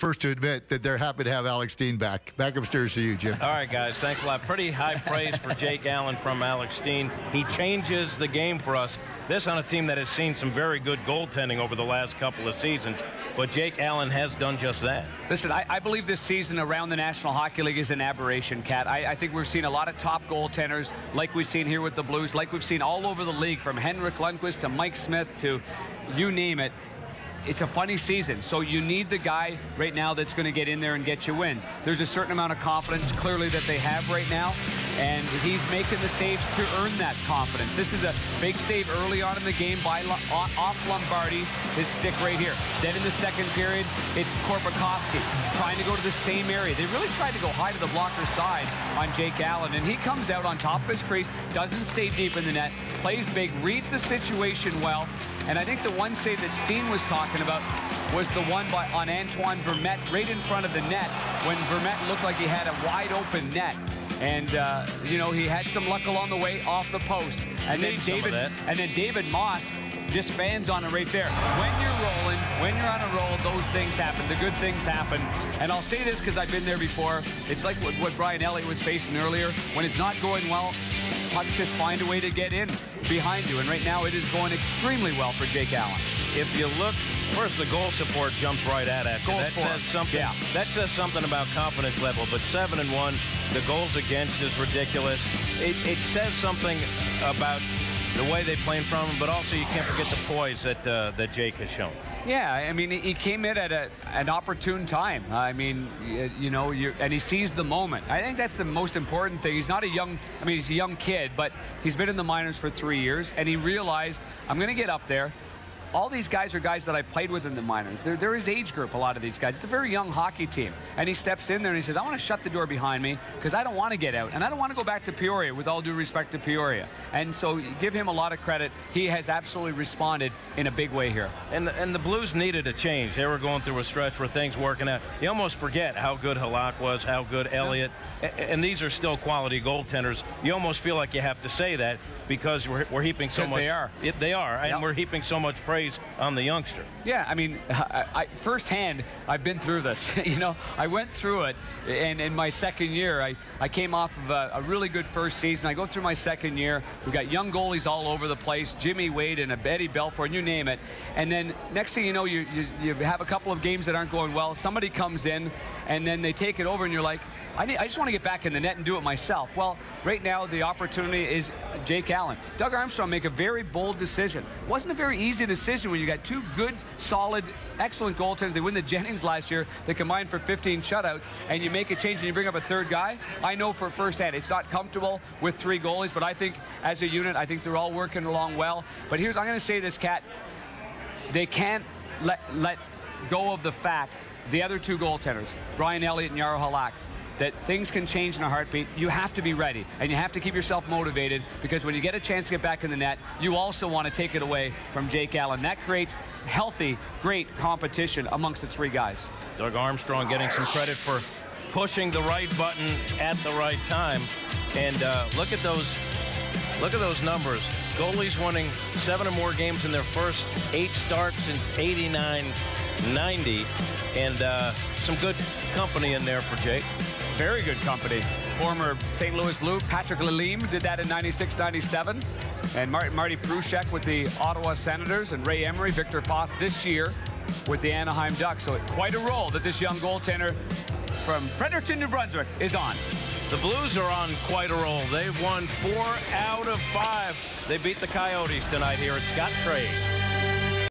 first to admit that they're happy to have Alex Steen back. Back upstairs to you, Jim. All right, guys. Thanks a lot. Pretty high praise for Jake Allen from Alex Steen. He changes the game for us. This on a team that has seen some very good goaltending over the last couple of seasons. But Jake Allen has done just that. Listen, I, I believe this season around the National Hockey League is an aberration, Cat. I, I, think we've seen a lot of top goaltenders like we've seen here with the Blues, like we've seen all over the league, from Henrik Lundqvist to Mike Smith to you name it it's a funny season, so you need the guy right now that's going to get in there and get you wins. There's a certain amount of confidence, clearly, that they have right now, and he's making the saves to earn that confidence. This is a big save early on in the game by off Lombardi, his stick right here. Then in the second period, it's Korpikoski trying to go to the same area. They really tried to go high to the blocker side on Jake Allen, and he comes out on top of his crease, doesn't stay deep in the net, plays big, reads the situation well, and I think the one save that Steen was talking about was the one by, on Antoine Vermette right in front of the net when Vermette looked like he had a wide open net. And, uh, you know, he had some luck along the way off the post. And then David and then David Moss just fans on it right there. When you're rolling, when you're on a roll, those things happen. The good things happen. And I'll say this because I've been there before. It's like what, what Brian Elliott was facing earlier. When it's not going well, pucks just find a way to get in behind you. And right now it is going extremely well for Jake Allen. If you look, first the goal support jumps right at it. That says something. Yeah. That says something about confidence level. But seven and one, the goals against is ridiculous. It, it says something about the way they play in front of him, but also you can't forget the poise that uh, that Jake has shown. Yeah, I mean, he came in at a, an opportune time. I mean, you know, and he sees the moment. I think that's the most important thing. He's not a young, I mean, he's a young kid, but he's been in the minors for three years, and he realized, I'm going to get up there all these guys are guys that I played with in the minors. They're, they're his age group, a lot of these guys. It's a very young hockey team. And he steps in there and he says, I want to shut the door behind me because I don't want to get out. And I don't want to go back to Peoria, with all due respect to Peoria. And so give him a lot of credit. He has absolutely responded in a big way here. And, and the Blues needed a change. They were going through a stretch where things working out. You almost forget how good Halak was, how good Elliott. Yeah. And these are still quality goaltenders. You almost feel like you have to say that because we're, we're heaping so much. they are. It, they are, and yep. we're heaping so much praise on the youngster. Yeah, I mean, I, I, firsthand, I've been through this. you know, I went through it, and in my second year, I, I came off of a, a, really good first season. I go through my second year. We've got young goalies all over the place, Jimmy Waite and a Eddie Belfour, you name it. And then next thing you know, you, you, you have a couple of games that aren't going well. Somebody comes in, and then they take it over, and you're like, I, need, I, just want to get back in the net and do it myself. Well, right now the opportunity is uh, Jake Allen. Doug Armstrong make a very bold decision. Wasn't a very easy decision when you got two good, solid, excellent goaltenders. They win the Jennings last year. They combined for 15 shutouts, and you make a change and you bring up a third guy. I know for firsthand it's not comfortable with three goalies, but I think as a unit, I think they're all working along well. But here's I'm going to say this, Cat. They can't let let go of the fact the other two goaltenders, Brian Elliott and Jaro Halak, that things can change in a heartbeat. You have to be ready, and you have to keep yourself motivated because when you get a chance to get back in the net, you also want to take it away from Jake Allen. That creates healthy, great competition amongst the three guys. Doug Armstrong getting some credit for pushing the right button at the right time. And uh, look at those Look at those numbers. Goalies winning seven or more games in their first eight starts since 89-90. And uh, some good company in there for Jake very good company. Former St. Louis Blue Patrick Lalime did that in 96 97. And Marty, Marty Prusek with the Ottawa Senators and Ray Emery, Viktor Fasth this year with the Anaheim Ducks. So quite a role that this young goaltender from Fredericton, New Brunswick is on. The Blues are on quite a roll. They've won four out of five. They beat the Coyotes tonight here at Scott Trade.